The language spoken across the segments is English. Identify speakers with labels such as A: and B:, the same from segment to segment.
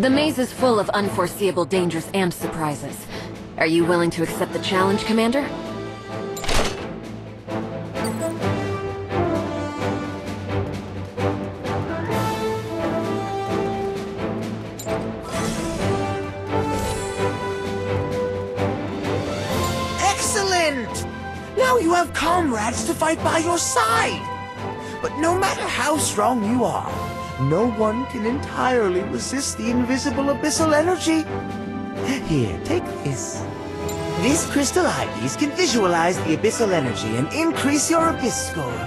A: The maze is full of unforeseeable dangers and surprises. Are you willing to accept the challenge, Commander?
B: Excellent! Now you have comrades to fight by your side. But no matter how strong you are, no one can entirely resist the invisible abyssal energy. Here, take this. These crystal IVs can visualize the abyssal energy and increase your abyss score.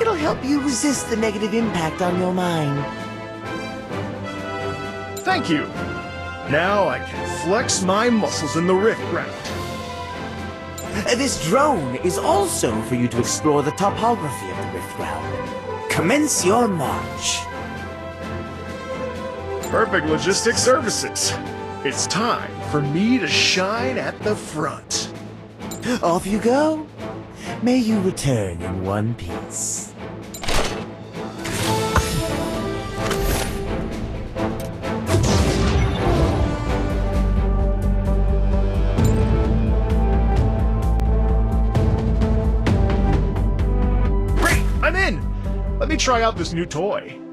B: It'll help you resist the negative impact on your mind.
C: Thank you. Now I can flex my muscles in the rift ground.
B: This drone is also for you to explore the topography of the rift ground. Commence your march.
C: Perfect logistic services. It's time for me to shine at the front.
B: Off you go. May you return in one piece.
C: Great, I'm in. Let me try out this new toy.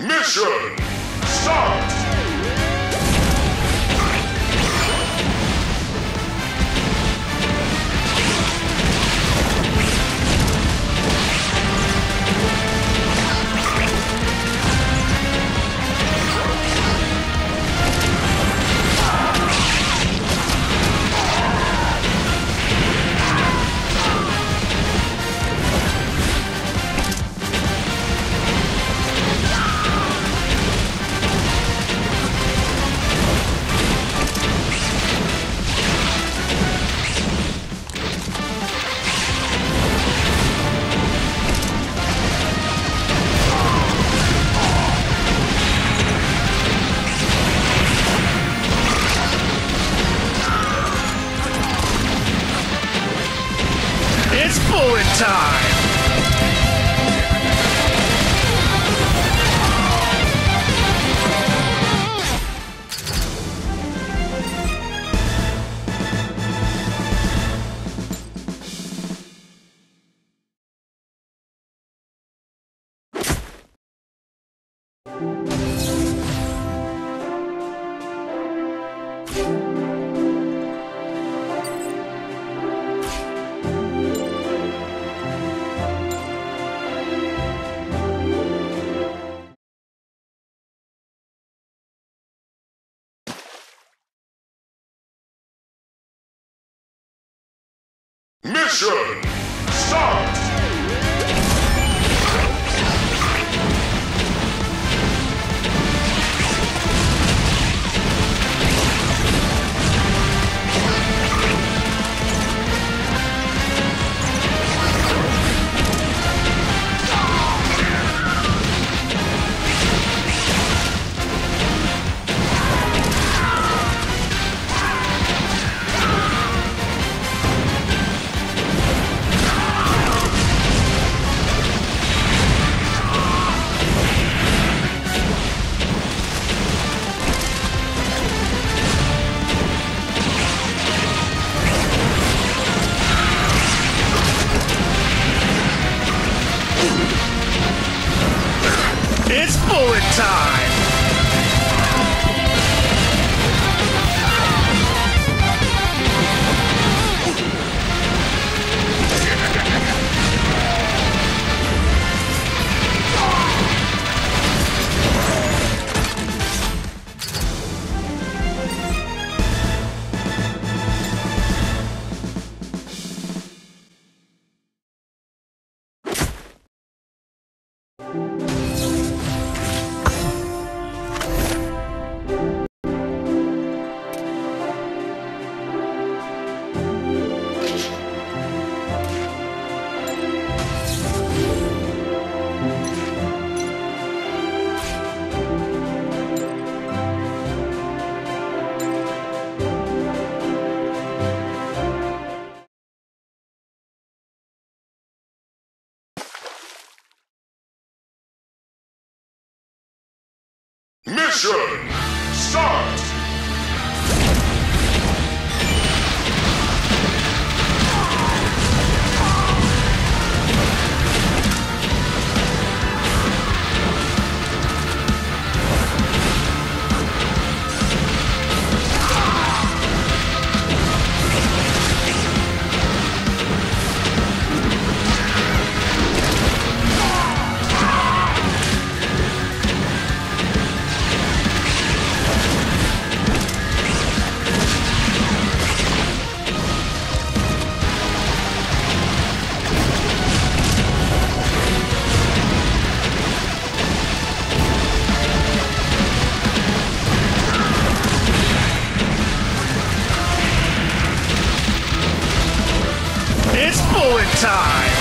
D: Mission start! Mission start!
C: It's bullet time!
D: Mission
C: bullet time!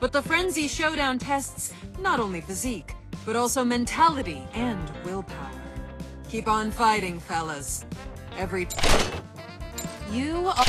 E: But the Frenzy Showdown tests not only physique, but also mentality and willpower. Keep on fighting, fellas. Every You are...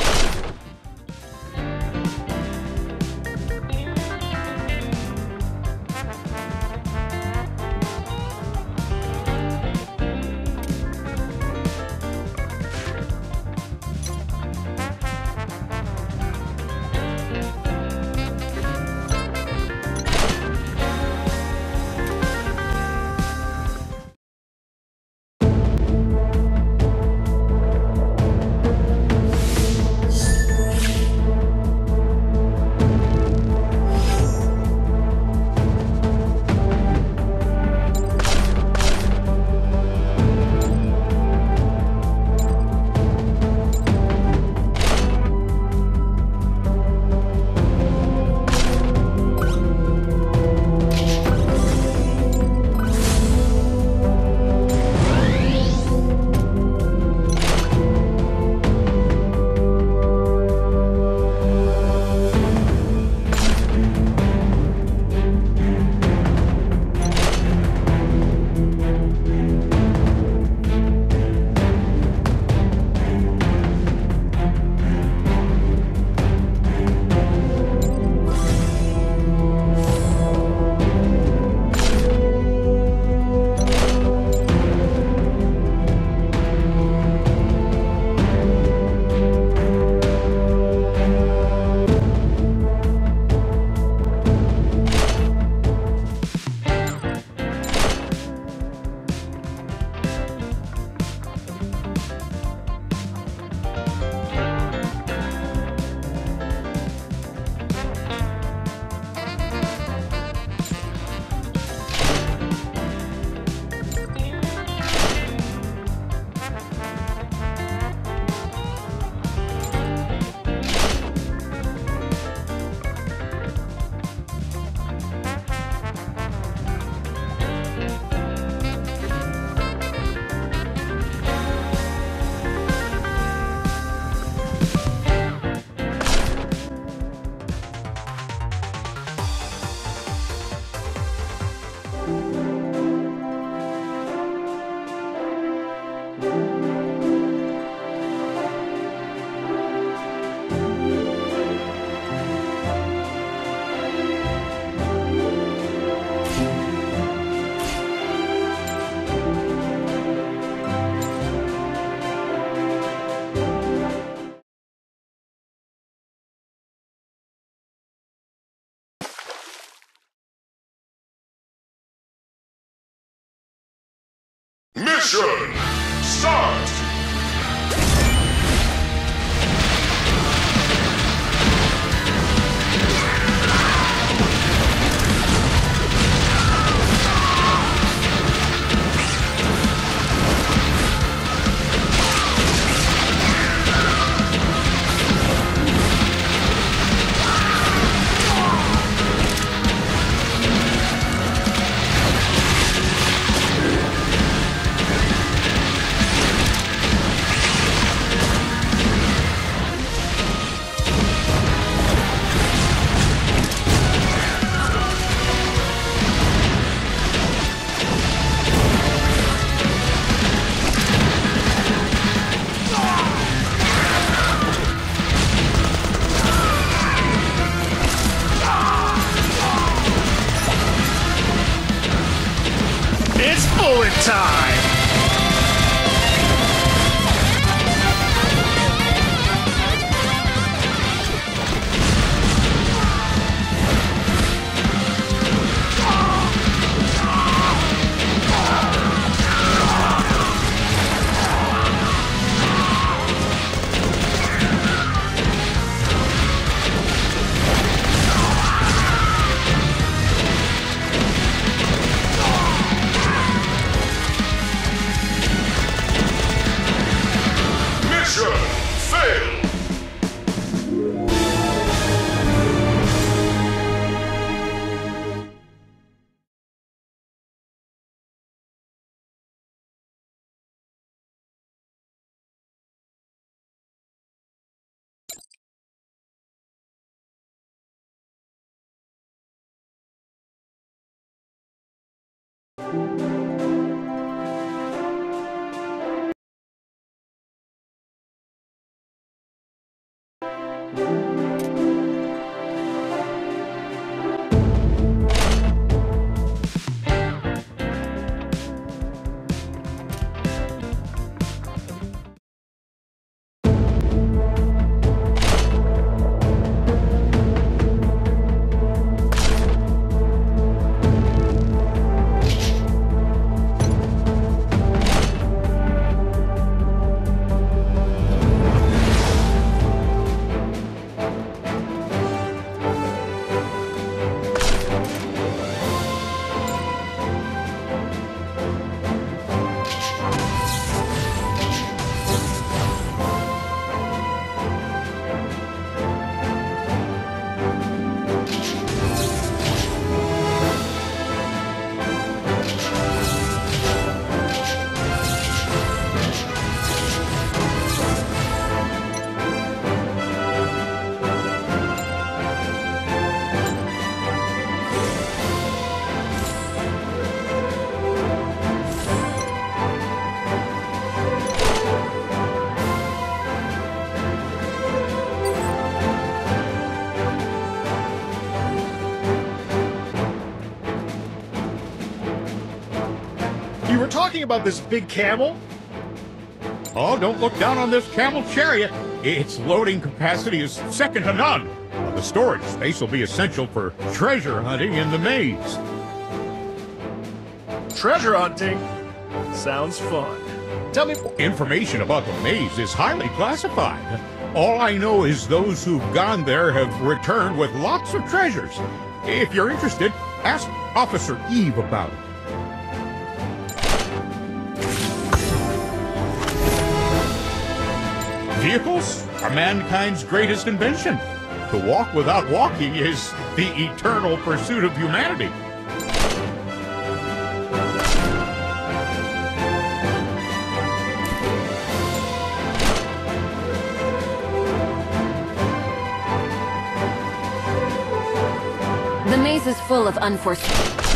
D: Mission
C: time! You were talking about this big camel?
F: Oh, don't look down on this camel chariot. Its loading capacity is second to none. The storage space will be essential for treasure hunting in the maze.
C: Treasure hunting? Sounds fun. Tell me,
F: Information about the maze is highly classified. All I know is those who've gone there have returned with lots of treasures. If you're interested, ask Officer Eve about it. Vehicles are mankind's greatest invention. To walk without walking is the eternal pursuit of humanity.
A: The maze is full of unforeseen...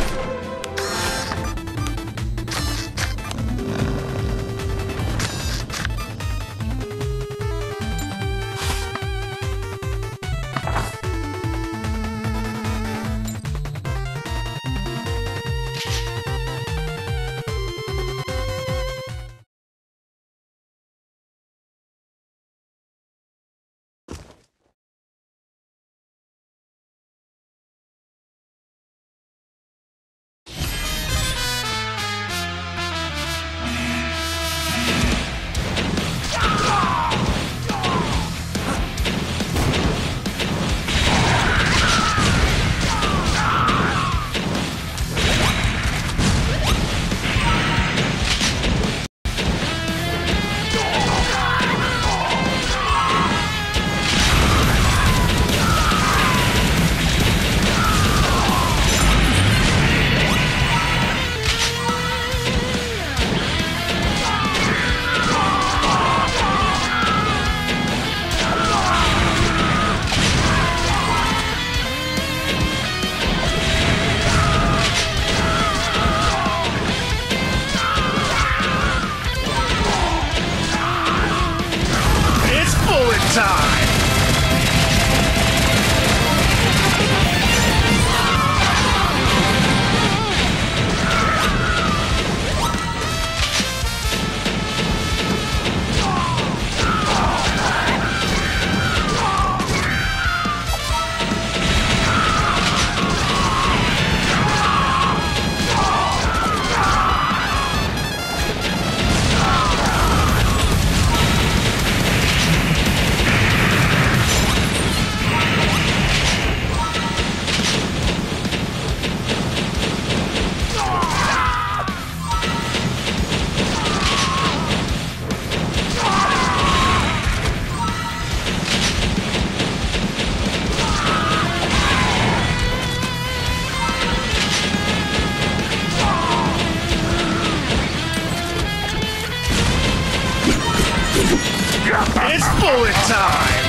E: It's bullet time!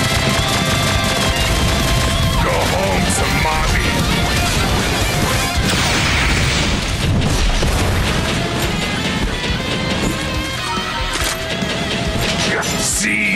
D: Go home, Samadhi. See